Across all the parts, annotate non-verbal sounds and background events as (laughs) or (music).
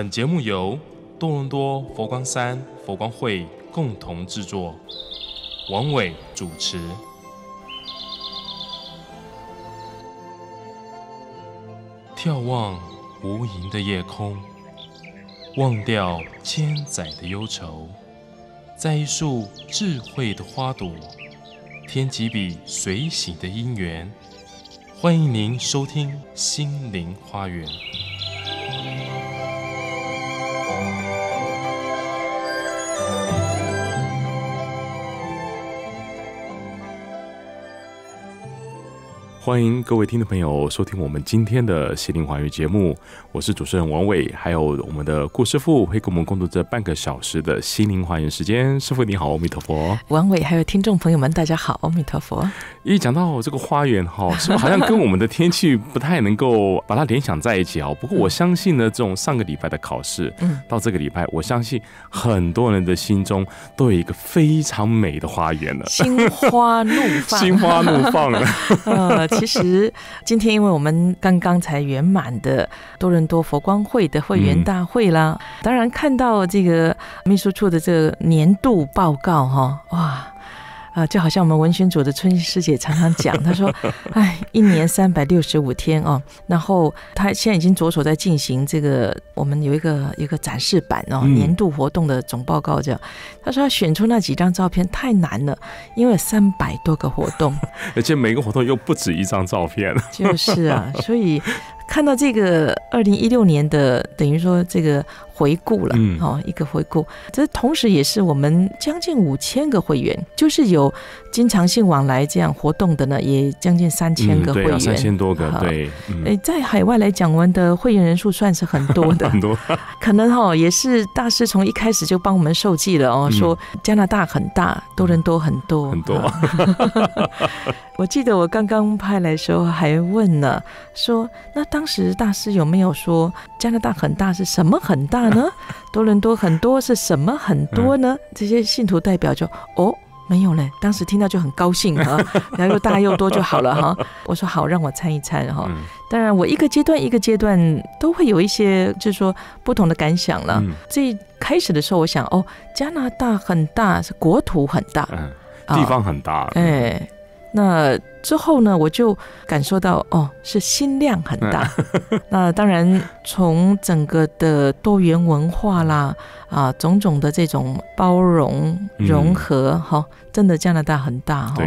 本节目由多伦多佛光山佛光会共同制作，王伟主持。眺望无垠的夜空，忘掉千载的忧愁，在一束智慧的花朵，添几笔随喜的因缘。欢迎您收听《心灵花园》。欢迎各位听众朋友收听我们今天的《心灵花园》节目，我是主持人王伟，还有我们的顾师傅会跟我们共度这半个小时的心灵花园时间。师傅你好，阿弥陀佛。王伟还有听众朋友们，大家好，阿弥陀佛。一讲到这个花园哈，(laughs) 是不是好像跟我们的天气不太能够把它联想在一起啊？不过我相信呢，这种上个礼拜的考试，嗯，到这个礼拜，我相信很多人的心中都有一个非常美的花园了，心花怒放，(laughs) (laughs) 心花怒放了。呃，其实今天因为我们刚刚才圆满的多伦多佛光会的会员大会啦，当然看到这个秘书处的这个年度报告哈，哇。啊，就好像我们文宣组的春师姐常常讲，她说：“哎，一年三百六十五天哦，然后她现在已经着手在进行这个，我们有一个一个展示版哦，年度活动的总报告这样。她说要选出那几张照片太难了，因为三百多个活动，(laughs) 而且每个活动又不止一张照片。(laughs) 就是啊，所以看到这个二零一六年的，等于说这个。”回顾了，哦，一个回顾，这同时也是我们将近五千个会员，就是有经常性往来这样活动的呢，也将近三千个会员，三千多个，对，哎，在海外来讲，我们的会员人数算是很多的，(laughs) 很多，可能哈也是大师从一开始就帮我们受记了哦，说加拿大很大，多人多很多，很多。(laughs) 我记得我刚刚派来的时候还问呢，说那当时大师有没有说加拿大很大是什么很大？呢，(laughs) 多伦多很多是什么很多呢？这些信徒代表就哦没有嘞，当时听到就很高兴啊，(laughs) 然后又大又多就好了哈。我说好，让我参一参哈。当然我一个阶段一个阶段都会有一些就是说不同的感想了。最开始的时候，我想哦，加拿大很大，是国土很大，地方很大，哎。那之后呢，我就感受到哦，是心量很大。(laughs) 那当然，从整个的多元文化啦，啊，种种的这种包容融合，哈，真的加拿大很大哈。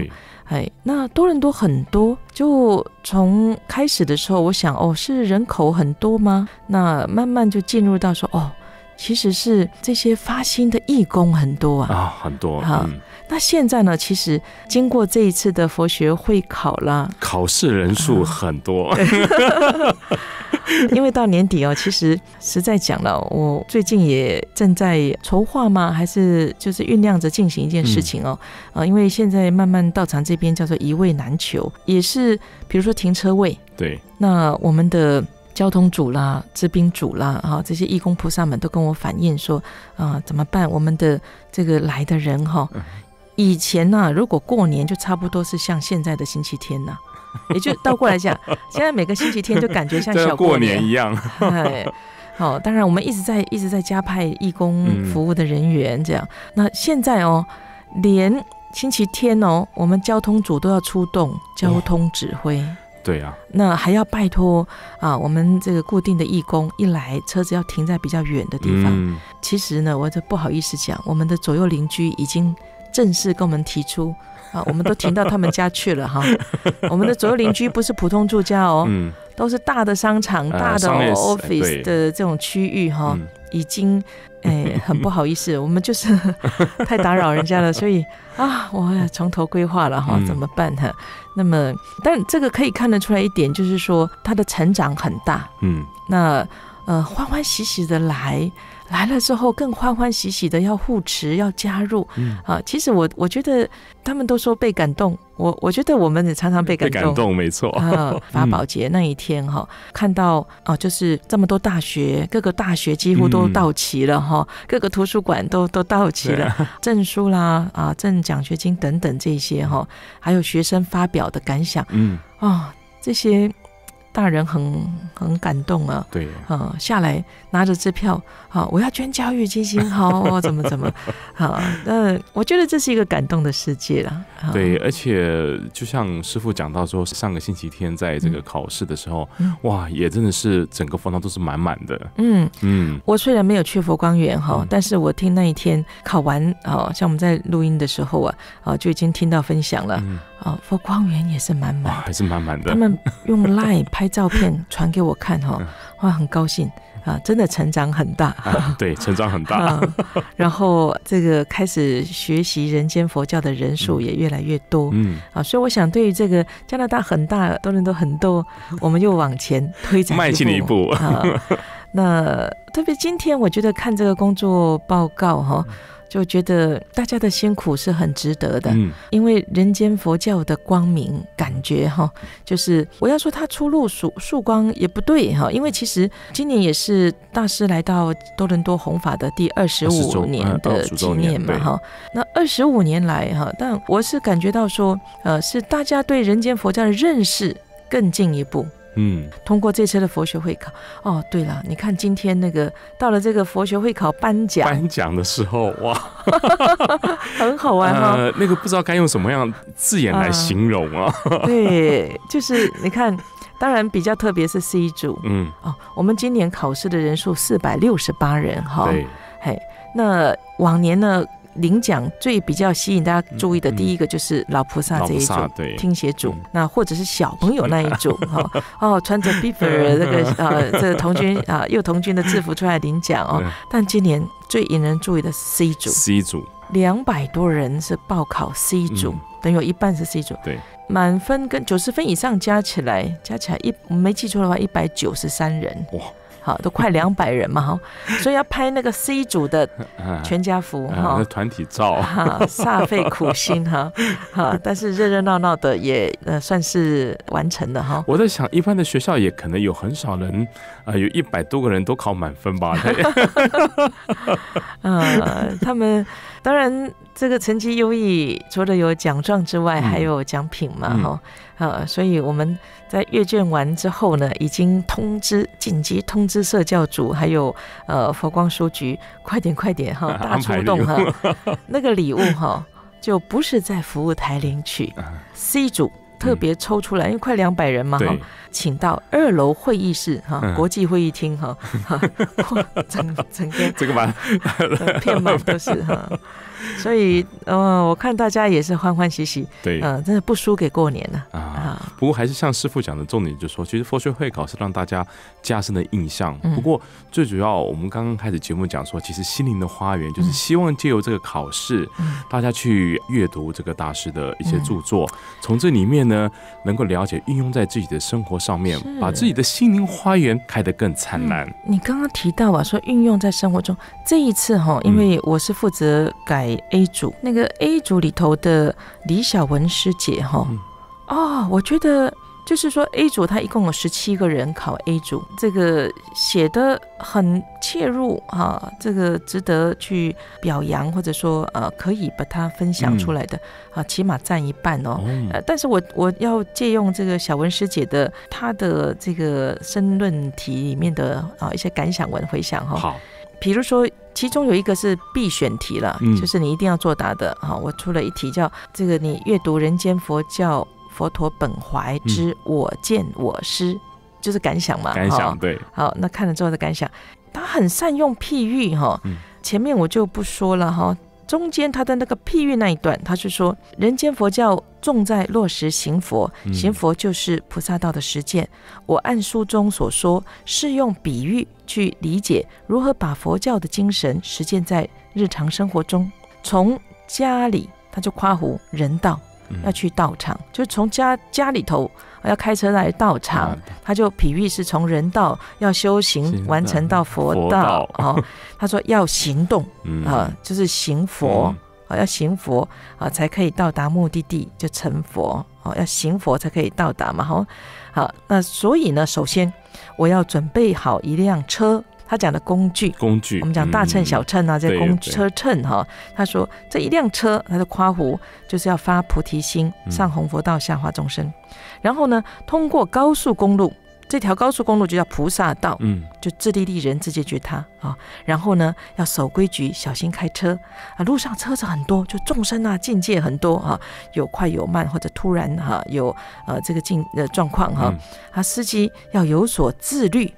哎，那多伦多很多，就从开始的时候，我想哦，是人口很多吗？那慢慢就进入到说哦，其实是这些发心的义工很多啊，啊，很多哈。那现在呢？其实经过这一次的佛学会考啦，考试人数很多。(laughs) 因为到年底哦，其实实在讲了，我最近也正在筹划吗？还是就是酝酿着进行一件事情哦。啊，因为现在慢慢道场这边叫做一位难求，也是比如说停车位。对。那我们的交通组啦、支兵组啦，啊，这些义工菩萨们都跟我反映说，啊，怎么办？我们的这个来的人哈。以前呢，如果过年就差不多是像现在的星期天呢，也就倒过来讲，(laughs) 现在每个星期天就感觉像小过年一样。(laughs) 哎，好，当然我们一直在一直在加派义工服务的人员，这样。那现在哦，连星期天哦，我们交通组都要出动交通指挥。对啊。那还要拜托啊，我们这个固定的义工一来，车子要停在比较远的地方。其实呢，我这不好意思讲，我们的左右邻居已经。正式跟我们提出啊，我们都停到他们家去了哈。(laughs) 我们的左右邻居不是普通住家哦，都是大的商场、大的 office 的这种区域哈。已经 (laughs) 哎，很不好意思，我们就是 (laughs) 太打扰人家了，所以啊，我要从头规划了哈，怎么办呢？那么，但这个可以看得出来一点，就是说他的成长很大。嗯，那呃，欢欢喜喜的来。来了之后更欢欢喜喜的要护持要加入，啊，其实我我觉得他们都说被感动，我我觉得我们也常常被感动，感动没错。啊。(laughs) 法宝节那一天哈，看到哦，就是这么多大学，各个大学几乎都到齐了哈，各个图书馆都都到齐了，证书啦啊，赠奖学金等等这些哈，还有学生发表的感想，嗯。啊，这些大人很很感动啊，对，呃，下来拿着支票，啊，我要捐教育基金，好，(laughs) 怎么怎么，好，那我觉得这是一个感动的世界了。对，而且就像师傅讲到说，上个星期天在这个考试的时候，哇，也真的是整个佛堂都是满满的。嗯嗯，我虽然没有去佛光园哈，但是我听那一天考完，啊，像我们在录音的时候啊，啊，就已经听到分享了。啊，佛光园也是满满，还是满满的。他们用 Line 拍照片传给我看哈，(laughs) 哇，很高兴啊，真的成长很大。对，成长很大。(laughs) 然后这个开始学习人间佛教的人数也越来越多。嗯啊，所以我想，对于这个加拿大很大，多人都很多，(laughs) 我们又往前推展迈进了一步啊。那特别今天，我觉得看这个工作报告哈。就觉得大家的辛苦是很值得的，嗯，因为人间佛教的光明感觉哈，就是我要说他出入曙曙光也不对哈，因为其实今年也是大师来到多伦多弘法的第二十五年的纪念嘛哈，那二十五年来哈，但我是感觉到说，呃，是大家对人间佛教的认识更进一步。嗯，通过这次的佛学会考哦，对了，你看今天那个到了这个佛学会考颁奖颁奖的时候，哇，(laughs) 很好玩哈。那个不知道该用什么样字眼来形容啊。(laughs) 对，就是你看，当然比较特别是 C 组，嗯，哦，我们今年考试的人数四百六十八人哈。对，嘿，那往年呢？领奖最比较吸引大家注意的第一个就是老菩萨这一组，听写组，那或者是小朋友那一组 (laughs) 哈哦，穿着 beaver 那个 (laughs) 呃这个童军啊幼童军的制服出来领奖哦。但今年最引人注意的是 C 组，C 组。两百多人是报考 C 组，等于有一半是 C 组，对，满分跟九十分以上加起来加起来一没记错的话一百九十三人。哇。好，都快两百人嘛，哈，所以要拍那个 C 组的 (laughs) 全家福哈，团体照，哈，煞费苦心哈，哈，但是热热闹闹的也呃算是完成了哈。我在想，一般的学校也可能有很少人啊，有一百多个人都考满分吧？嗯，(laughs) (laughs) 他们。当然，这个成绩优异，除了有奖状之外，还有奖品嘛，哈，啊，所以我们在阅卷完之后呢，已经通知紧急通知社教组，还有呃佛光书局，快点快点哈，(laughs) 大出动哈，那个礼物哈，就不是在服务台领取，(laughs) C 组特别抽出来，因为快两百人嘛，哈，请到二楼会议室哈，国际会议厅 (laughs) 哈，整整个 (laughs) 这个吧，(laughs) 片满都是哈。所以，呃，我看大家也是欢欢喜喜，对，嗯，真的不输给过年了啊。不过还是像师傅讲的重点，就是说，其实佛学会考是让大家加深的印象。不过最主要，我们刚刚开始节目讲说，其实心灵的花园就是希望借由这个考试，大家去阅读这个大师的一些著作，从这里面呢，能够了解运用在自己的生活上面，把自己的心灵花园开得更灿烂。你刚刚提到啊，说运用在生活中，这一次哈，因为我是负责改。A 组那个 A 组里头的李小文师姐哈，哦，我觉得就是说 A 组他一共有十七个人考 A 组，这个写的很切入啊，这个值得去表扬或者说呃可以把它分享出来的啊，起码占一半哦。呃，但是我我要借用这个小文师姐的她的这个申论题里面的啊一些感想文回想哈。好。比如说，其中有一个是必选题了，就是你一定要作答的。哈，我出了一题叫“这个你阅读人间佛教佛陀本怀之我见我师”，就是感想嘛。感想对。好，那看了之后的感想，他很善用譬喻哈。前面我就不说了哈。中间他的那个譬喻那一段，他是说人间佛教重在落实行佛，行佛就是菩萨道的实践。我按书中所说，是用比喻去理解如何把佛教的精神实践在日常生活中。从家里，他就夸胡人道。要去道场，就从家家里头要开车来道场，他就比喻是从人道要修行完成到佛道哦。他说要行动 (laughs) 啊，就是行佛啊，要行佛啊，才可以到达目的地就成佛哦。要行佛才可以到达嘛，好，好，那所以呢，首先我要准备好一辆车。他讲的工具，工具，我们讲大秤、小秤啊，这公车秤哈。他说这一辆车，他的夸胡就是要发菩提心，上红佛道，下化众生。然后呢，通过高速公路这条高速公路就叫菩萨道，嗯，就自利利人自解决他啊。然后呢，要守规矩，小心开车啊。路上车子很多，就众生啊，境界很多啊，有快有慢，或者突然哈有呃这个境的状况哈。啊，司机要有所自律、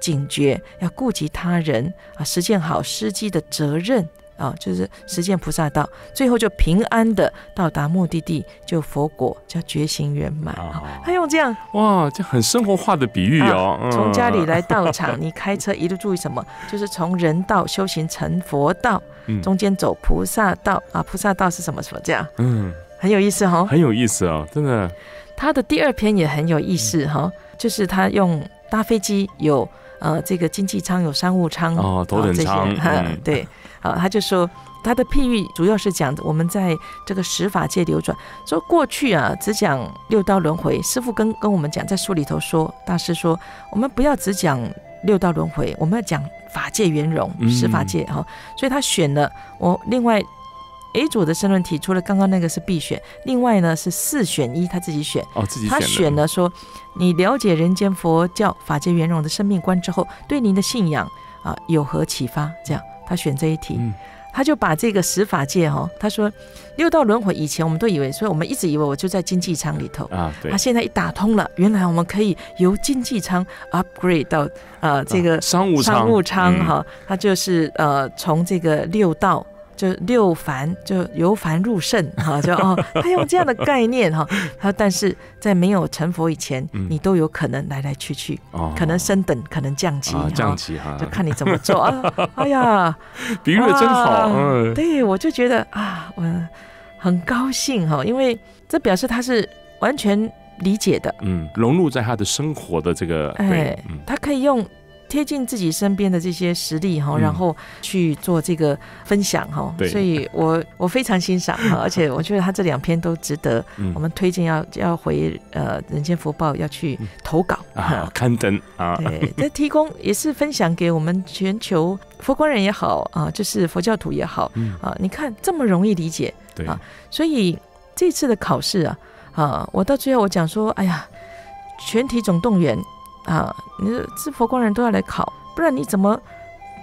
警觉，要顾及他人啊，实践好司机的责任。啊，就是实践菩萨道，最后就平安的到达目的地，就佛果叫觉醒圆满。他用这样哇，这很生活化的比喻哦。从家里来道场，(laughs) 你开车一路注意什么？就是从人道修行成佛道，中间走菩萨道啊。菩萨道是什么什么这样？嗯，很有意思哈，很有意思哦，真的。他的第二篇也很有意思哈，就是他用搭飞机有呃这个经济舱有商务舱哦，头等舱，对。啊，他就说他的譬喻主要是讲我们在这个十法界流转，说过去啊只讲六道轮回。师傅跟跟我们讲，在书里头说，大师说我们不要只讲六道轮回，我们要讲法界圆融，十法界哈。所以他选了我另外 A 组的申论题，除了刚刚那个是必选，另外呢是四选一，他自己选哦，自己他选了说你了解人间佛教法界圆融的生命观之后，对您的信仰啊有何启发？这样。他选这一题，他就把这个十法界哈，他说六道轮回以前我们都以为，所以我们一直以为我就在经济舱里头啊，他现在一打通了，原来我们可以由经济舱 upgrade 到呃这个商务商务舱哈，他就是呃从这个六道。就六凡就由凡入圣哈，(laughs) 就哦，他用这样的概念哈，他但是在没有成佛以前，你都有可能来来去去，可能升等，可能降级，降级哈，就看你怎么做 (laughs) 啊。哎呀，比喻的真好，嗯，对我就觉得啊，我很高兴哈，因为这表示他是完全理解的，嗯，融入在他的生活的这个，哎，他可以用。贴近自己身边的这些实力哈，然后去做这个分享哈，所以我我非常欣赏哈，(laughs) 而且我觉得他这两篇都值得我们推荐，要要回呃人间福报要去投稿。啊，刊登啊，对，这提供也是分享给我们全球佛光人也好啊，就是佛教徒也好啊，你看这么容易理解啊，所以这次的考试啊啊，我到最后我讲说，哎呀，全体总动员。啊，你这佛光人都要来考，不然你怎么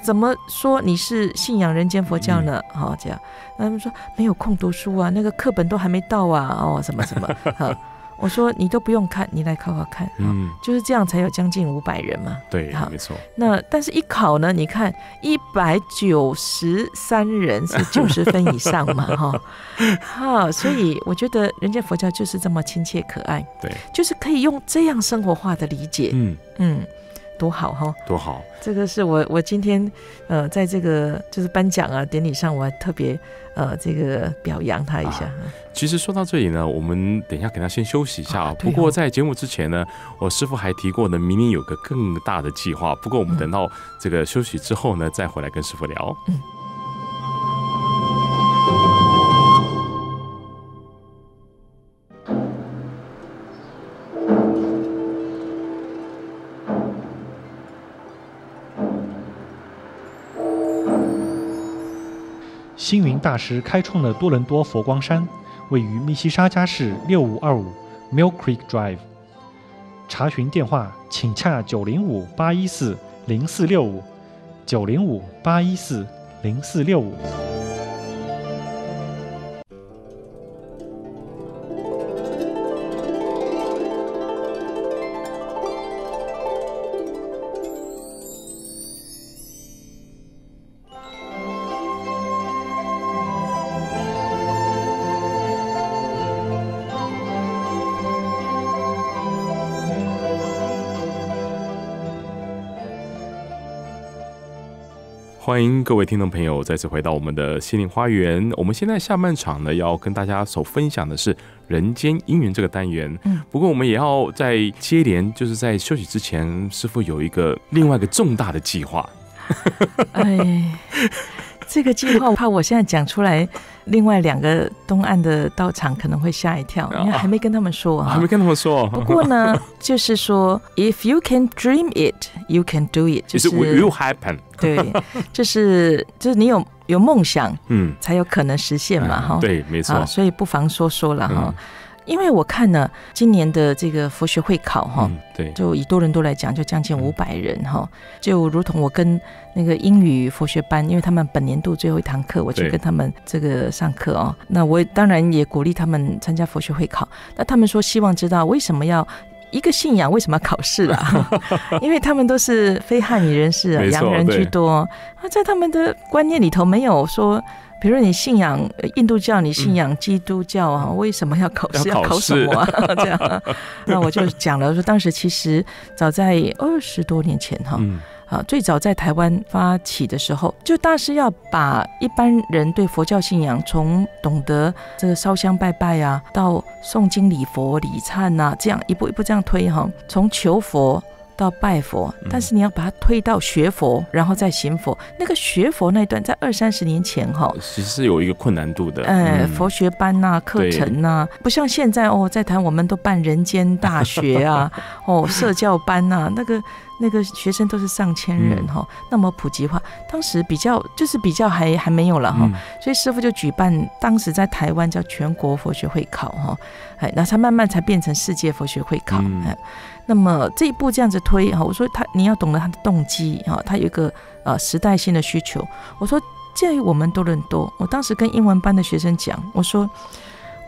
怎么说你是信仰人间佛教呢？哈，这样，他们说没有空读书啊，那个课本都还没到啊，哦，什么什么，(laughs) 哈。我说你都不用看，你来考考看，嗯，就是这样才有将近五百人嘛，对，没错。那但是一考呢，你看一百九十三人是九十分以上嘛，哈，(laughs) 哈，所以我觉得人家佛教就是这么亲切可爱，对，就是可以用这样生活化的理解，嗯。嗯。多好哈，多好！这个是我我今天呃，在这个就是颁奖啊典礼上，我还特别呃这个表扬他一下。其实说到这里呢，我们等一下给他先休息一下啊。不过在节目之前呢，我师傅还提过呢，明年有个更大的计划。不过我们等到这个休息之后呢，再回来跟师傅聊。嗯。大师开创了多伦多佛光山，位于密西沙加市六五二五 Mill Creek Drive。查询电话，请洽九零五八一四零四六五，九零五八一四零四六五。欢迎各位听众朋友再次回到我们的心灵花园。我们现在下半场呢，要跟大家所分享的是人间姻缘这个单元。嗯，不过我们也要在接连，就是在休息之前，师傅有一个另外一个重大的计划。(laughs) 哎，这个计划，我怕我现在讲出来。另外两个东岸的道场可能会吓一跳，因为还没跟他们说啊还没跟他们说。不过呢，(laughs) 就是说，If you can dream it, you can do it，就是 will happen。对，(laughs) 就是就是你有有梦想，嗯，才有可能实现嘛，哈。对，没错。所以不妨说说了哈。因为我看了今年的这个佛学会考哈，对，就以多伦多来讲，就将近五百人哈，就如同我跟那个英语佛学班，因为他们本年度最后一堂课，我去跟他们这个上课哦。那我当然也鼓励他们参加佛学会考。那他们说希望知道为什么要一个信仰为什么要考试啊？(laughs) 因为他们都是非汉语人士啊，洋人居多啊，在他们的观念里头没有说。比如你信仰印度教，你信仰基督教啊？为什么要考试？要考什么？啊 (laughs) 这样，那我就讲了说，当时其实早在二十多年前哈，啊，最早在台湾发起的时候，就大师要把一般人对佛教信仰从懂得这个烧香拜拜啊，到诵经礼佛礼忏呐，这样一步一步这样推哈，从求佛。到拜佛，但是你要把它推到学佛，然后再行佛。那个学佛那段在二三十年前哈，其实是有一个困难度的。哎，佛学班呐，课程呐，不像现在哦，在谈我们都办人间大学啊，(laughs) 哦，社教班呐，那个那个学生都是上千人哈，那么普及化。当时比较就是比较还还没有了哈，所以师傅就举办当时在台湾叫全国佛学会考哈，哎，那他慢慢才变成世界佛学会考哎。那么这一步这样子推哈，我说他你要懂得他的动机哈，他有一个呃时代性的需求。我说鉴于我们多伦多，我当时跟英文班的学生讲，我说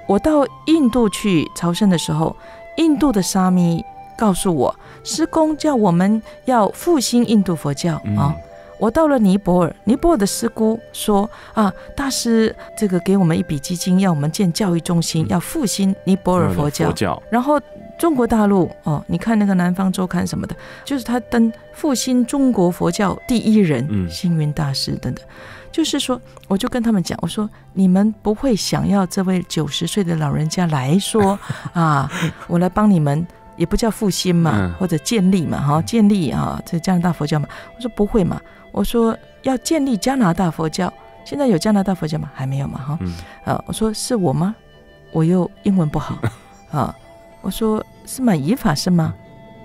我到印度去朝圣的时候，印度的沙弥告诉我，师公叫我们要复兴印度佛教啊。我到了尼泊尔，尼泊尔的师姑说啊，大师这个给我们一笔基金，要我们建教育中心，要复兴尼泊尔佛教，然后。中国大陆哦，你看那个《南方周刊》什么的，就是他登复兴中国佛教第一人，星云大师等等。就是说，我就跟他们讲，我说你们不会想要这位九十岁的老人家来说啊，我来帮你们，也不叫复兴嘛，或者建立嘛，哈，建立啊，这加拿大佛教嘛。我说不会嘛，我说要建立加拿大佛教，现在有加拿大佛教吗？还没有嘛，哈，啊，我说是我吗？我又英文不好 (laughs) 啊。我说是满仪法师吗？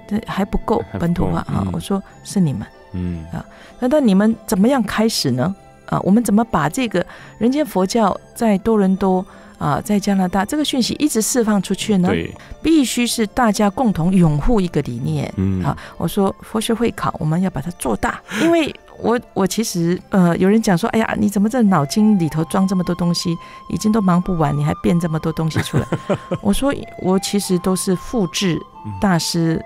这还不够本土化啊！我说是你们，嗯啊，那那你们怎么样开始呢？啊，我们怎么把这个人间佛教在多伦多啊，在加拿大这个讯息一直释放出去呢？对，必须是大家共同拥护一个理念。嗯啊，我说佛学会考，我们要把它做大，(laughs) 因为。我我其实呃，有人讲说，哎呀，你怎么在脑筋里头装这么多东西，已经都忙不完，你还变这么多东西出来？(laughs) 我说我其实都是复制大师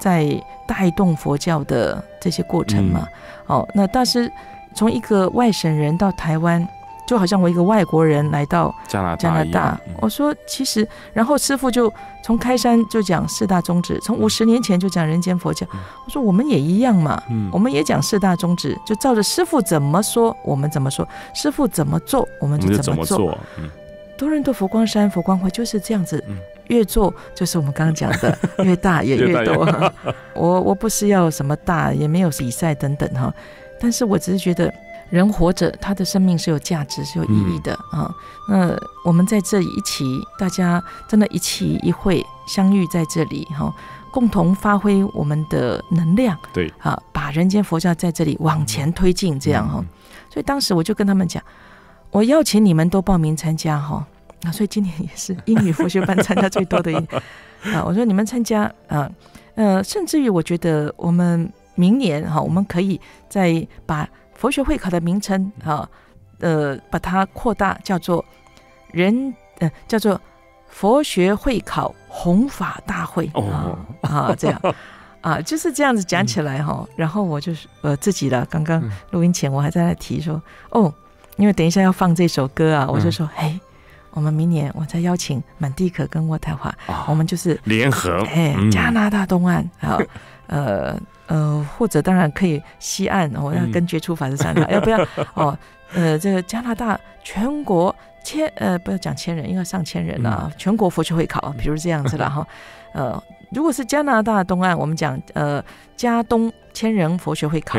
在带动佛教的这些过程嘛。哦，那大师从一个外省人到台湾。就好像我一个外国人来到加拿加拿大，我说其实，然后师傅就从开山就讲四大宗旨，从五十年前就讲人间佛教。我说我们也一样嘛，我们也讲四大宗旨，就照着师傅怎么说，我们怎么说；师傅怎么做，我们就怎么做。多伦多佛光山佛光会就是这样子，越做就是我们刚刚讲的 (laughs) 越大也越多。(laughs) 我我不是要什么大，也没有比赛等等哈，但是我只是觉得。人活着，他的生命是有价值、是有意义的啊。那我们在这里一起，大家真的，一起一会相遇在这里哈，共同发挥我们的能量，对啊，把人间佛教在这里往前推进，这样哈。所以当时我就跟他们讲，我邀请你们都报名参加哈。那所以今年也是英语佛学班参加最多的一 (laughs) 啊。我说你们参加啊，呃，甚至于我觉得我们明年哈，我们可以再把。佛学会考的名称啊，呃，把它扩大叫做人呃，叫做佛学会考弘法大会啊啊，这样。啊，就是这样子讲起来哈。然后我就是呃自己了，刚刚录音前我还在那提说哦，因为等一下要放这首歌啊，我就说嘿，我们明年我再邀请满地可跟渥太华，我们就是联合哎，加拿大东岸啊，(laughs) 呃。呃，或者当然可以西岸，我要跟绝处法师商量，(laughs) 要不要？哦，呃，这个加拿大全国千呃，不要讲千人，应该上千人了，全国佛学会考，比如这样子了哈，呃。如果是加拿大东岸，我们讲呃加东千人佛学会考，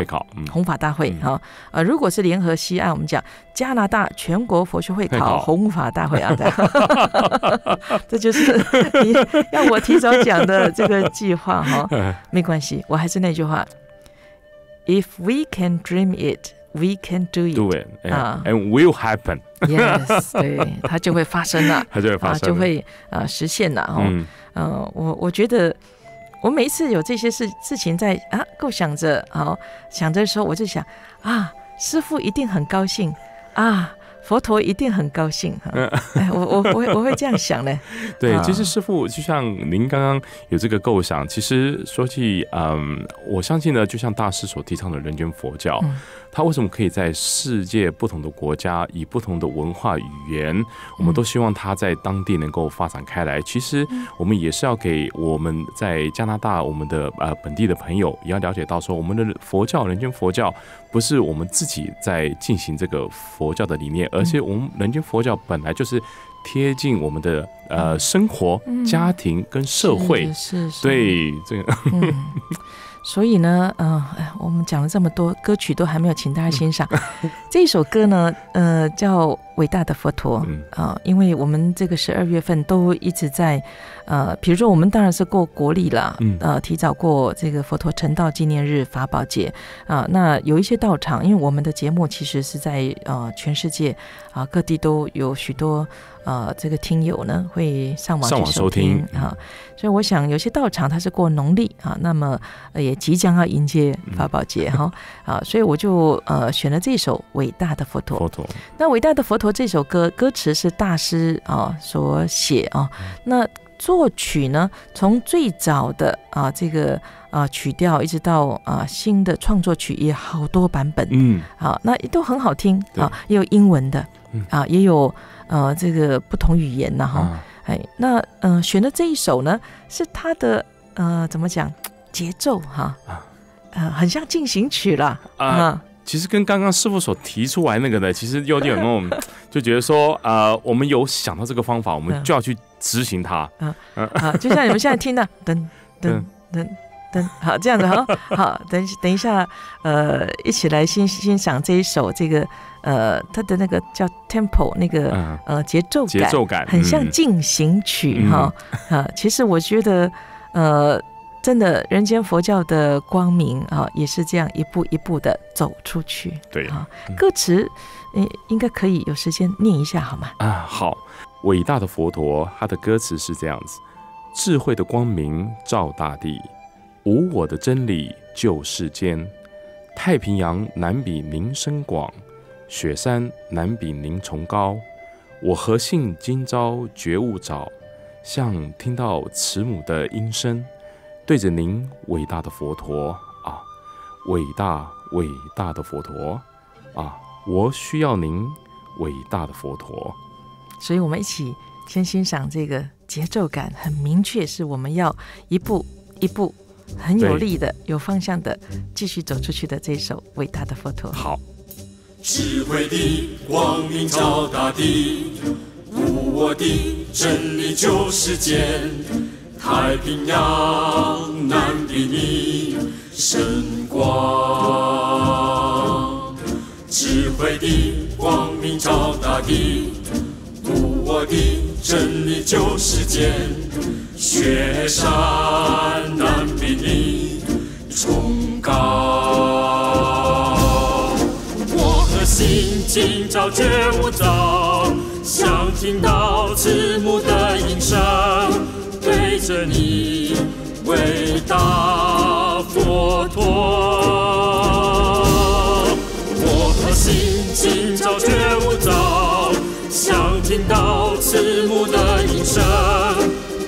弘法大会哈呃，如果是联合西岸，我们讲加拿大全国佛学会考弘法大会啊，(laughs) (laughs) 这就是你要我提早讲的这个计划哈，(laughs) 没关系，我还是那句话，If we can dream it, we can do it，do it，啊，and will happen。Yes，(laughs) 对，它就会发生了，(laughs) 它就会发生，就会呃实现了哦。嗯，我我觉得我每一次有这些事事情在啊构想着，好想着的时候，我就想啊，师傅一定很高兴啊。佛陀一定很高兴哈，(laughs) 哎，我我我我会这样想呢。(laughs) 对，其实师傅就像您刚刚有这个构想，其实说起嗯，我相信呢，就像大师所提倡的人间佛教。他为什么可以在世界不同的国家以不同的文化语言，我们都希望他在当地能够发展开来。其实我们也是要给我们在加拿大我们的呃本地的朋友也要了解到，说我们的佛教人间佛教不是我们自己在进行这个佛教的理念，而且我们人间佛教本来就是贴近我们的呃生活、家庭跟社会。是是。对这个。(laughs) 所以呢，嗯，我们讲了这么多歌曲，都还没有请大家欣赏 (laughs) 这一首歌呢，呃，叫《伟大的佛陀》啊，因为我们这个十二月份都一直在，呃，比如说我们当然是过国历了，呃，提早过这个佛陀成道纪念日、法宝节啊，那有一些道场，因为我们的节目其实是在呃全世界啊各地都有许多。呃，这个听友呢会上网去收听啊，所以我想有些道场它是过农历啊，那么也即将要迎接法宝节哈啊，所以我就呃选了这首《伟大的佛陀》。佛陀，那《伟大的佛陀》这首歌歌词是大师啊所写啊，那作曲呢从最早的啊这个啊曲调一直到啊新的创作曲也好多版本，嗯，好，那都很好听啊，也有英文的啊，也有。呃，这个不同语言的，哈，哎，那嗯，选的这一首呢，是他的呃，怎么讲节奏哈，呃，很像进行曲了啊。其实跟刚刚师傅所提出来那个呢，其实有点那种，(laughs) 就觉得说，呃，我们有想到这个方法，我们就要去执行它。嗯。啊，就像你们现在听的，噔 (laughs) 噔噔噔，好，这样子哈，(laughs) 好，等等一下，呃，一起来欣欣赏这一首这个。呃，它的那个叫 tempo，那个呃节奏感，节奏感很像进行曲哈。啊。其实我觉得，呃，真的人间佛教的光明啊，也是这样一步一步的走出去。对啊，歌词应应该可以有时间念一下好吗？啊，好，伟大的佛陀，他的歌词是这样子：智慧的光明照大地，无我的真理救世间，太平洋难比您深广。雪山难比您崇高，我何幸今朝觉悟早，像听到慈母的音声，对着您伟大的佛陀啊，伟大伟大的佛陀啊，我需要您伟大的佛陀。所以，我们一起先欣赏这个节奏感很明确，是我们要一步一步很有力的、有方向的继续走出去的这首伟大的佛陀。好。智慧的光明照大地，无我的真理救世间。太平洋难比你神光。智慧的光明照大地，无我的真理救世间。雪山难比你崇高。心今朝觉悟早，想听到慈母的音声，着你伟大佛陀。我的心今朝觉悟早，想听到慈母的音声，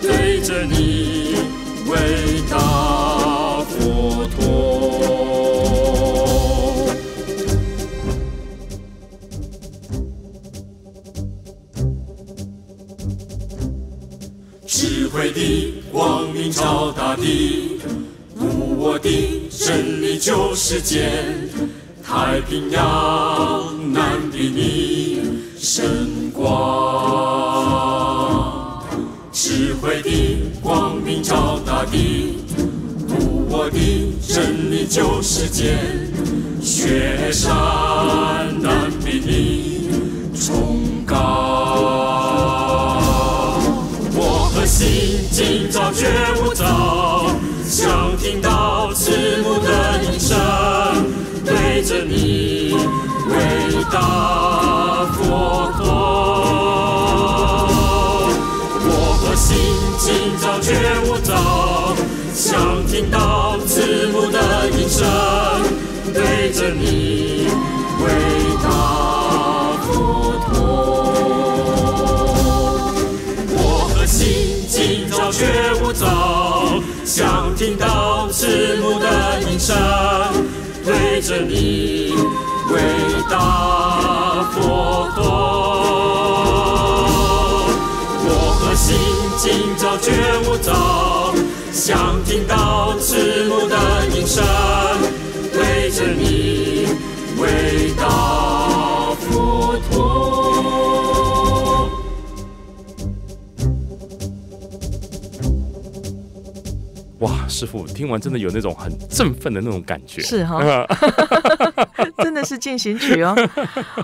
对着你伟大明照大地，无我的真理就是见。太平洋难比你神光。智慧的光明照大地，无我的真理就是见。雪山难比你觉悟到，想听到慈母的一声，对着你伟大佛陀。我和心今朝觉悟到，想听到慈母的一声，对着你伟大。想听到慈母的音声，对着你伟大佛陀。我和心今朝觉悟早，想听到慈母的音声，哇，师傅听完真的有那种很振奋的那种感觉，是哈，(laughs) (laughs) 真的是进行曲哦，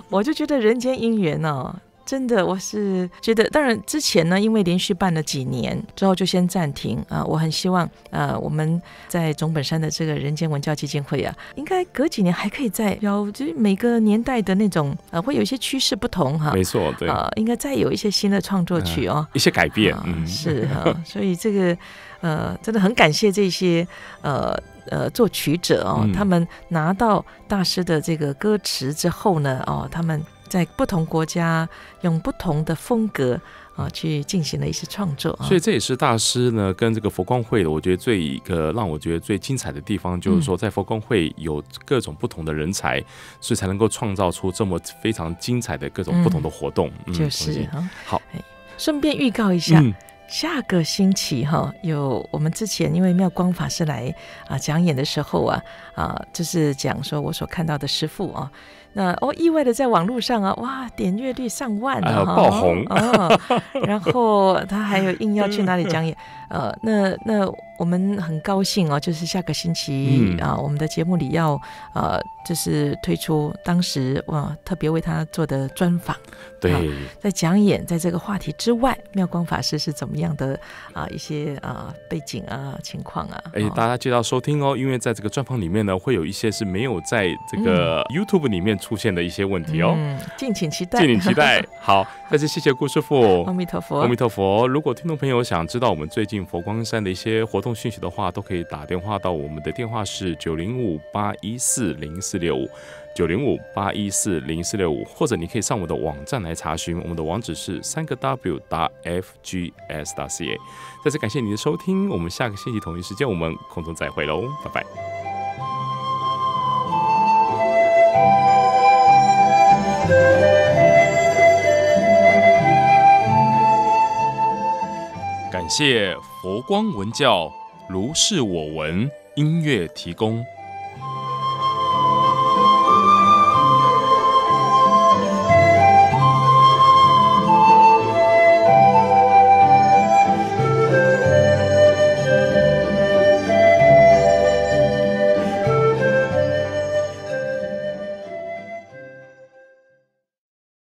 我就觉得人间姻缘哦。真的，我是觉得，当然之前呢，因为连续办了几年之后就先暂停啊。我很希望，呃，我们在总本山的这个人间文教基金会啊，应该隔几年还可以再有，就是每个年代的那种呃，会有一些趋势不同哈。没错，对啊，应该再有一些新的创作曲哦，一些改变，嗯，是哈。所以这个呃，真的很感谢这些呃呃作曲者哦，他们拿到大师的这个歌词之后呢，哦，他们。在不同国家用不同的风格啊，去进行了一些创作，所以这也是大师呢跟这个佛光会的，我觉得最一个让我觉得最精彩的地方，就是说在佛光会有各种不同的人才，所以才能够创造出这么非常精彩的各种不同的活动。就是好，顺便预告一下，下个星期哈，有我们之前因为妙光法师来啊讲演的时候啊啊，就是讲说我所看到的师傅啊。那哦，意外的在网络上啊，哇，点阅率上万啊，爆红啊！然后 (laughs) 他还有硬要去哪里讲演，(laughs) 呃，那那。我们很高兴哦，就是下个星期啊，我们的节目里要呃，就是推出当时哇特别为他做的专访。对，在讲演在这个话题之外，妙光法师是怎么样的啊？一些啊背景啊情况啊。哎，大家记得收听哦，因为在这个专访里面呢，会有一些是没有在这个 YouTube 里面出现的一些问题哦。嗯，敬请期待，敬请期待。(laughs) 好，再次谢谢顾师傅。阿弥陀佛，阿弥陀佛。如果听众朋友想知道我们最近佛光山的一些活动，讯息的话，都可以打电话到我们的电话是九零五八一四零四六五，九零五八一四零四六五，或者你可以上我的网站来查询，我们的网址是三个 W 打 F G S 打 C A。再次感谢您的收听，我们下个星期同一时间我们空中再会喽，拜拜。感谢佛光文教如是我闻音乐提供。